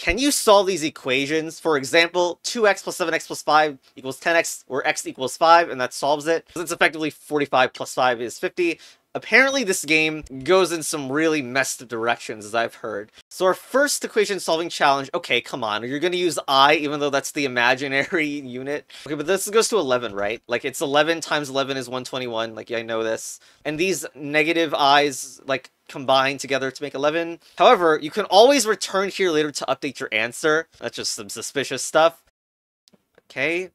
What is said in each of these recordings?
can you solve these equations? For example, 2x plus 7x plus 5 equals 10x, or x equals 5, and that solves it. It's effectively 45 plus 5 is 50. Apparently this game goes in some really messed up directions, as I've heard. So our first equation solving challenge, okay, come on, you're gonna use i, even though that's the imaginary unit. Okay, but this goes to 11, right? Like, it's 11 times 11 is 121, like, yeah, I know this. And these negative i's, like, combine together to make 11. However, you can always return here later to update your answer. That's just some suspicious stuff. Okay,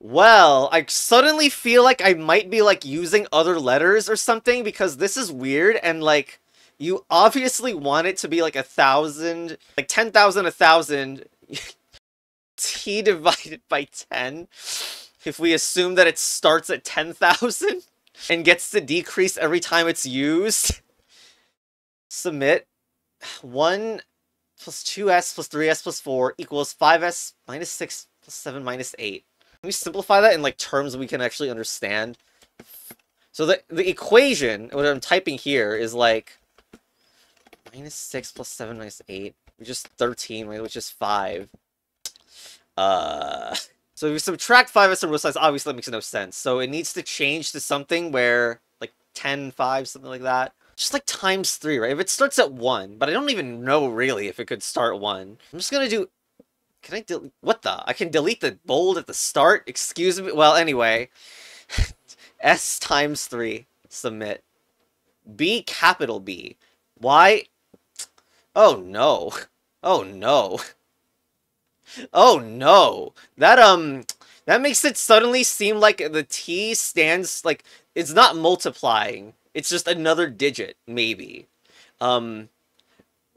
well, I suddenly feel like I might be like using other letters or something because this is weird and like you obviously want it to be like a thousand, like 10,000, a thousand t divided by 10. If we assume that it starts at 10,000 and gets to decrease every time it's used. Submit. 1 plus 2s plus 3s plus 4 equals 5s minus 6 plus 7 minus 8. Can we simplify that in like terms we can actually understand? So the, the equation, what I'm typing here, is like minus 6 plus 7 minus 8, which is 13, right, which is 5. Uh, so if we subtract 5s from both sides, obviously that makes no sense. So it needs to change to something where, like, 10, 5, something like that. Just like times 3, right? If it starts at 1, but I don't even know really if it could start 1. I'm just gonna do can I delete? What the? I can delete the bold at the start? Excuse me? Well, anyway. S times 3. Submit. B capital B. Why? Oh, no. Oh, no. Oh, no. That, um... That makes it suddenly seem like the T stands, like, it's not multiplying. It's just another digit, maybe. Um,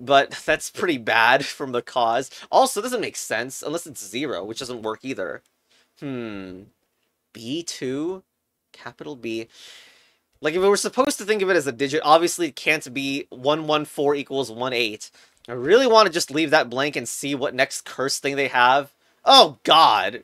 but that's pretty bad from the cause. Also, doesn't make sense unless it's zero, which doesn't work either. Hmm. B2? Capital B. Like, if we were supposed to think of it as a digit, obviously it can't be 114 equals 18. I really want to just leave that blank and see what next curse thing they have. Oh, God!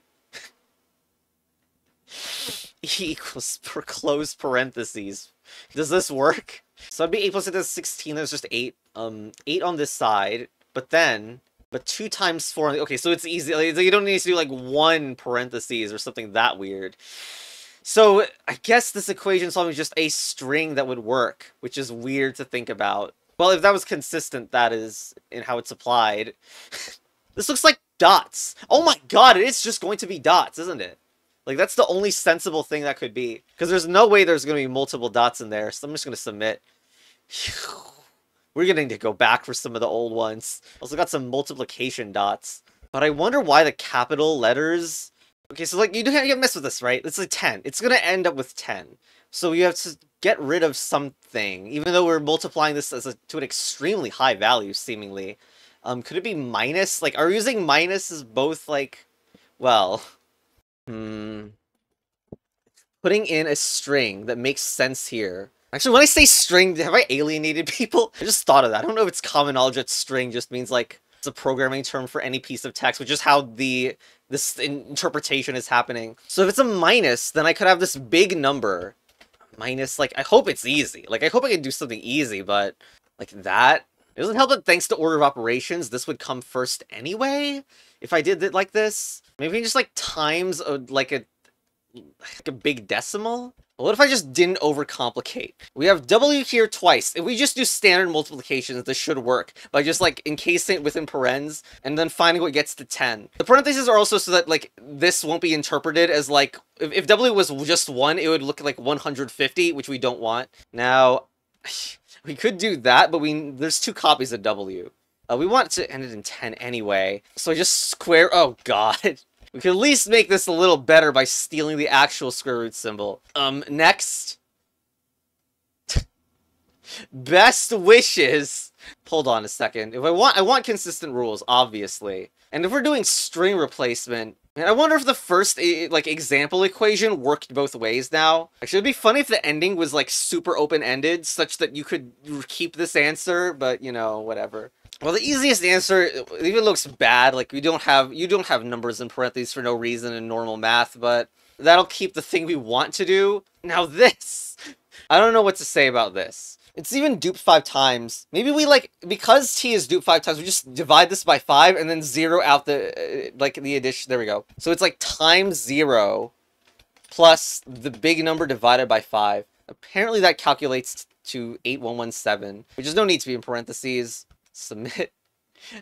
e equals per close parentheses. Does this work? So it'd be 8 plus 8 is 16, there's just 8. Um, 8 on this side, but then, but 2 times 4 okay, so it's easy, like, you don't need to do like one parentheses or something that weird. So I guess this equation solving is just a string that would work, which is weird to think about. Well, if that was consistent, that is, in how it's applied. this looks like dots. Oh my god, it is just going to be dots, isn't it? Like, that's the only sensible thing that could be. Because there's no way there's going to be multiple dots in there, so I'm just going to submit. We're going to go back for some of the old ones. Also got some multiplication dots. But I wonder why the capital letters... Okay, so, like, you can't get mess with this, right? It's like 10. It's going to end up with 10. So you have to get rid of something, even though we're multiplying this as a, to an extremely high value, seemingly. Um, could it be minus? Like, are we using minus as both, like... Well... Hmm. Putting in a string that makes sense here. Actually, when I say string, have I alienated people? I just thought of that. I don't know if it's common knowledge that string just means like it's a programming term for any piece of text, which is how the this interpretation is happening. So if it's a minus, then I could have this big number. Minus, like, I hope it's easy. Like, I hope I can do something easy, but like that? It doesn't help that thanks to order of operations, this would come first anyway? If I did it like this? Maybe just like times a, like a like a big decimal? What if I just didn't overcomplicate? We have W here twice. If we just do standard multiplications, this should work. By just like encasing it within parens and then finding what gets to 10. The parentheses are also so that like this won't be interpreted as like, if, if W was just 1, it would look like 150, which we don't want. Now, we could do that, but we there's two copies of W. Uh, we want to end it in 10 anyway. So I just square... Oh, God. We could at least make this a little better by stealing the actual square root symbol. Um, next. Best wishes. Hold on a second. If I want, I want consistent rules, obviously. And if we're doing string replacement, I wonder if the first like example equation worked both ways now. Actually, it'd be funny if the ending was like super open-ended, such that you could keep this answer, but you know, whatever. Well, the easiest answer even looks bad. Like you don't have you don't have numbers in parentheses for no reason in normal math, but that'll keep the thing we want to do. Now this, I don't know what to say about this. It's even duped five times. Maybe we like, because t is duped five times, we just divide this by five and then zero out the, uh, like the addition. There we go. So it's like times zero plus the big number divided by five. Apparently that calculates to 8117, which is no need to be in parentheses. Submit.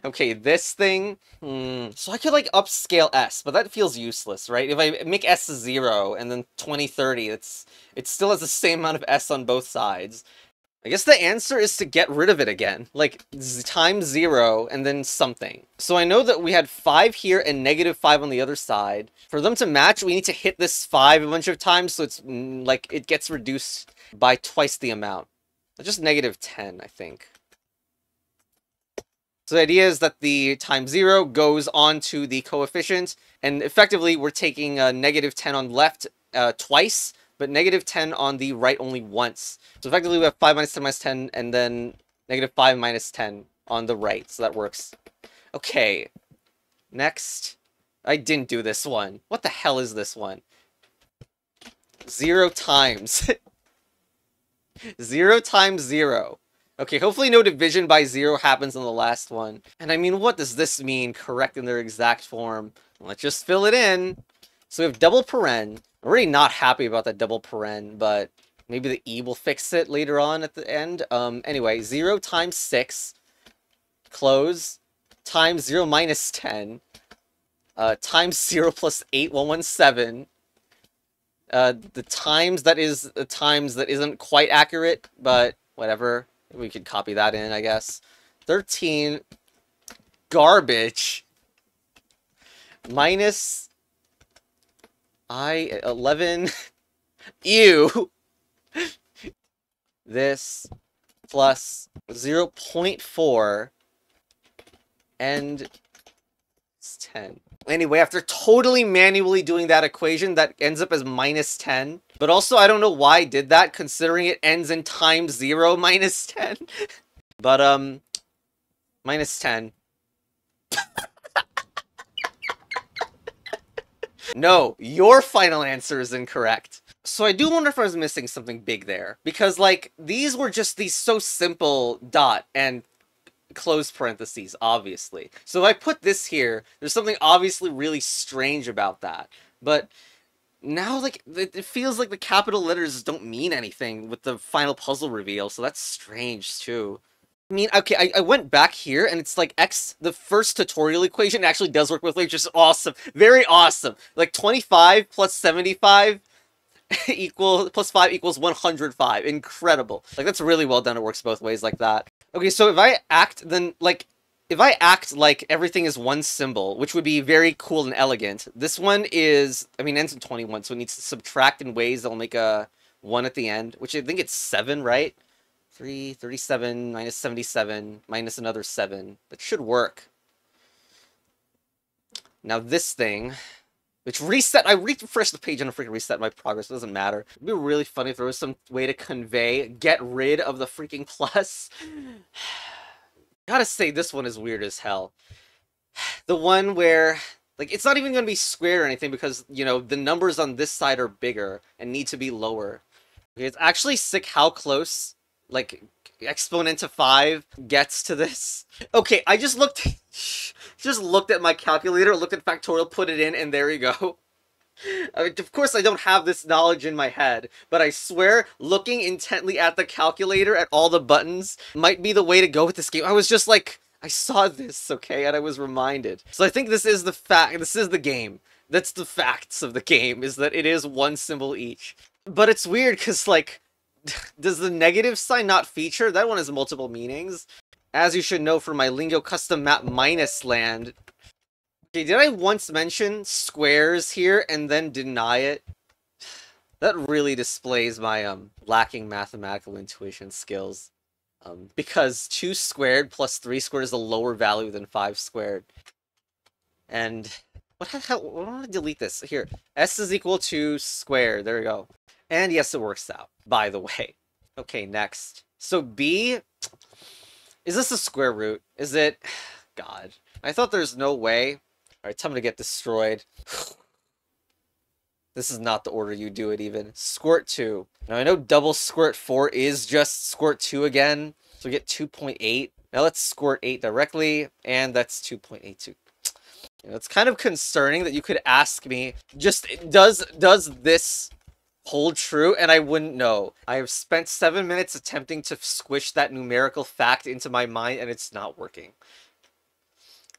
Okay, this thing, hmm. So I could like upscale S, but that feels useless, right? If I make S zero and then 2030, it's it still has the same amount of S on both sides. I guess the answer is to get rid of it again. Like, times zero and then something. So I know that we had five here and negative five on the other side. For them to match, we need to hit this five a bunch of times, so it's mm, like it gets reduced by twice the amount. Just negative 10, I think. So the idea is that the time zero goes on to the coefficient, and effectively we're taking a negative 10 on left uh, twice, but negative 10 on the right only once. So effectively we have 5 minus 10 minus 10, and then negative 5 minus 10 on the right, so that works. Okay, next. I didn't do this one. What the hell is this one? Zero times. zero times zero. Okay, hopefully no division by zero happens on the last one. And I mean, what does this mean, correct in their exact form? Let's just fill it in. So we have double paren. I'm really not happy about that double paren, but maybe the E will fix it later on at the end. Um, anyway, 0 times 6, close, times 0 minus 10, uh, times 0 plus 8, 117. Uh, the times that is the times that isn't quite accurate, but whatever. We could copy that in, I guess. 13 garbage minus I 11 ew this plus 0 0.4 and it's 10. Anyway, after totally manually doing that equation, that ends up as minus 10. But also, I don't know why I did that, considering it ends in times 0 minus 10. but, um, minus 10. No, your final answer is incorrect. So I do wonder if I was missing something big there. Because, like, these were just these so simple dot and close parentheses, obviously. So if I put this here, there's something obviously really strange about that. But now, like, it feels like the capital letters don't mean anything with the final puzzle reveal, so that's strange, too. I mean, okay, I, I went back here, and it's like X, the first tutorial equation actually does work with which is awesome. Very awesome. Like, 25 plus 75 equal plus 5 equals 105. Incredible. Like, that's really well done. It works both ways like that. Okay, so if I act, then, like, if I act like everything is one symbol, which would be very cool and elegant, this one is, I mean, ends in 21, so it needs to subtract in ways that'll make a 1 at the end, which I think it's 7, right? 3, 37, minus 77, minus another 7. That should work. Now this thing, which reset, I refreshed the page and I freaking reset my progress, it doesn't matter. It'd be really funny if there was some way to convey, get rid of the freaking plus. Gotta say, this one is weird as hell. The one where, like, it's not even gonna be square or anything because, you know, the numbers on this side are bigger and need to be lower. Okay, it's actually sick how close like exponent of 5 gets to this. Okay, I just looked just looked at my calculator, looked at factorial, put it in, and there you go. I mean, of course, I don't have this knowledge in my head, but I swear, looking intently at the calculator, at all the buttons, might be the way to go with this game. I was just like, I saw this, okay, and I was reminded. So I think this is the fact, this is the game. That's the facts of the game, is that it is one symbol each. But it's weird, because, like, does the negative sign not feature? That one has multiple meanings. As you should know from my Lingo custom map minus land. Did I once mention squares here and then deny it? That really displays my um lacking mathematical intuition skills. Um, because 2 squared plus 3 squared is a lower value than 5 squared. And what the hell? I want to delete this. Here, s is equal to square. There we go. And yes, it works out, by the way. Okay, next. So B, is this a square root? Is it, God, I thought there's no way. All right, time to get destroyed. This is not the order you do it even. Squirt 2. Now I know double squirt 4 is just squirt 2 again. So we get 2.8. Now let's squirt 8 directly, and that's 2.82. You know, it's kind of concerning that you could ask me, just does does this hold true? And I wouldn't know. I have spent seven minutes attempting to squish that numerical fact into my mind, and it's not working.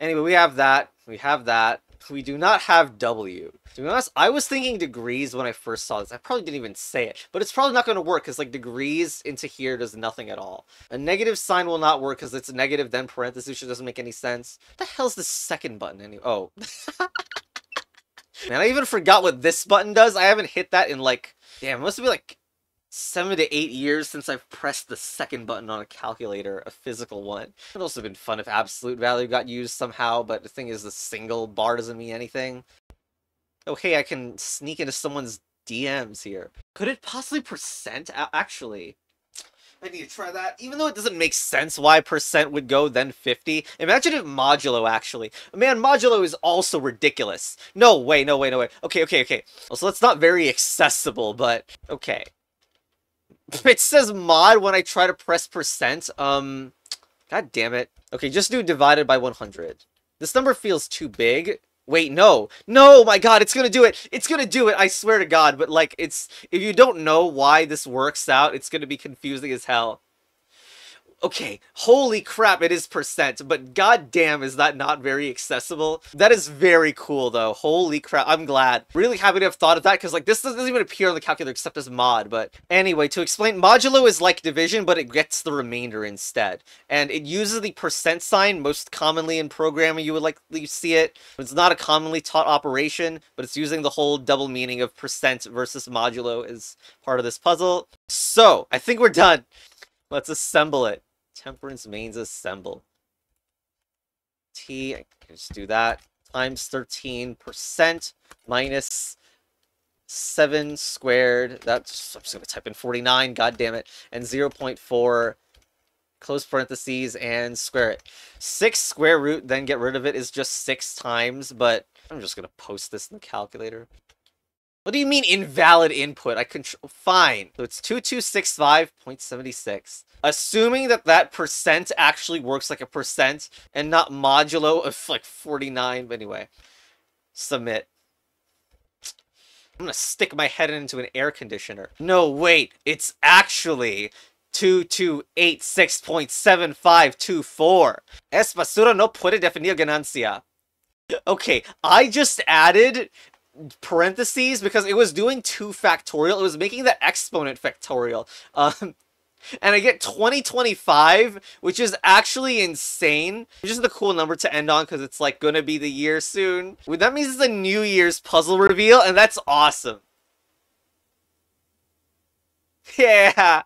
Anyway, we have that. We have that. We do not have W. To be honest, I was thinking degrees when I first saw this. I probably didn't even say it, but it's probably not going to work because like degrees into here does nothing at all. A negative sign will not work because it's negative then parentheses, which doesn't make any sense. What the hell's the second button anyway? Oh. Man, I even forgot what this button does. I haven't hit that in like, damn, it must be like seven to eight years since I've pressed the second button on a calculator, a physical one. It would also been fun if absolute value got used somehow, but the thing is the single bar doesn't mean anything. Oh, hey, I can sneak into someone's DMs here. Could it possibly percent? Actually, I need to try that. Even though it doesn't make sense why percent would go then 50. Imagine if modulo actually. Man, modulo is also ridiculous. No way, no way, no way. Okay, okay, okay. Well, so that's not very accessible, but okay. It says mod when I try to press percent. Um, god damn it. Okay, just do divided by 100. This number feels too big. Wait, no. No, my god, it's gonna do it. It's gonna do it, I swear to god. But, like, it's... If you don't know why this works out, it's gonna be confusing as hell okay, holy crap, it is percent, but goddamn is that not very accessible. That is very cool though, holy crap, I'm glad. Really happy to have thought of that, because like this doesn't even appear on the calculator except as mod, but anyway, to explain, modulo is like division, but it gets the remainder instead. And it uses the percent sign most commonly in programming, you would likely see it. It's not a commonly taught operation, but it's using the whole double meaning of percent versus modulo as part of this puzzle. So, I think we're done. Let's assemble it. Temperance mains assemble. T, I can just do that, times 13% minus 7 squared, that's, I'm just going to type in 49, god damn it, and 0 0.4, close parentheses, and square it. 6 square root, then get rid of it, is just 6 times, but I'm just going to post this in the calculator. What do you mean invalid input? I control. Fine. So it's 2265.76. Assuming that that percent actually works like a percent and not modulo of like 49. But anyway, submit. I'm gonna stick my head into an air conditioner. No, wait. It's actually 2286.7524. Es basura no puede definir ganancia. Okay, I just added parentheses because it was doing 2 factorial. It was making the exponent factorial. Um, and I get 2025, which is actually insane. Is the cool number to end on because it's like gonna be the year soon. That means it's a New Year's puzzle reveal, and that's awesome. Yeah.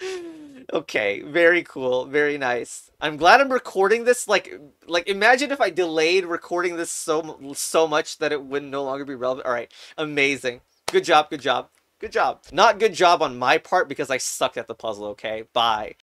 okay, very cool, very nice. I'm glad I'm recording this. Like, like imagine if I delayed recording this so so much that it would no longer be relevant. All right, amazing. Good job, good job, good job. Not good job on my part because I sucked at the puzzle. Okay, bye.